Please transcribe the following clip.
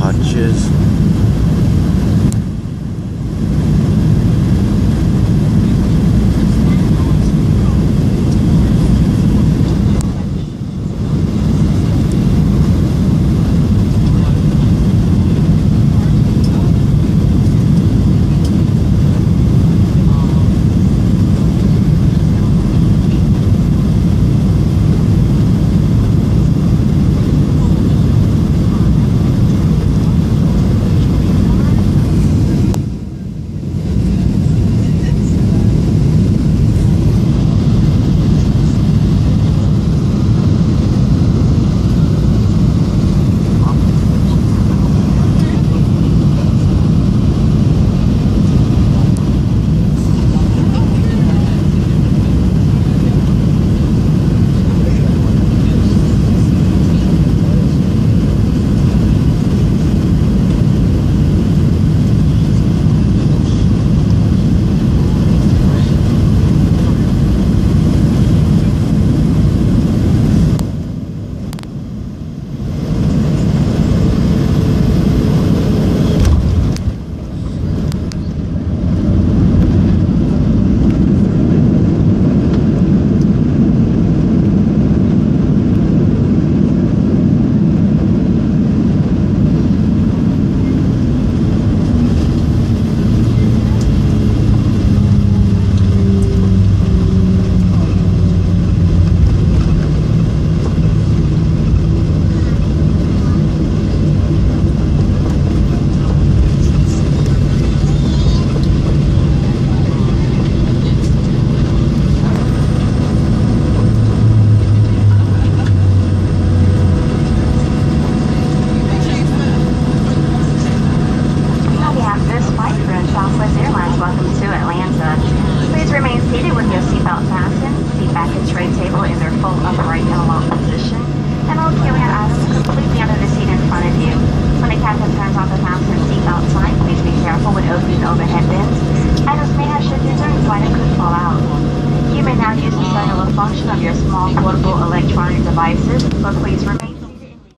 touches vehicle upright in a long position, and all carry-on items completely under the seat in front of you. When the captain turns off the passenger seatbelt sign, please be careful when opening overhead bins. Items may have shifted during flight and could fall out. You may now use the cellular function of your small portable electronic devices, but please remain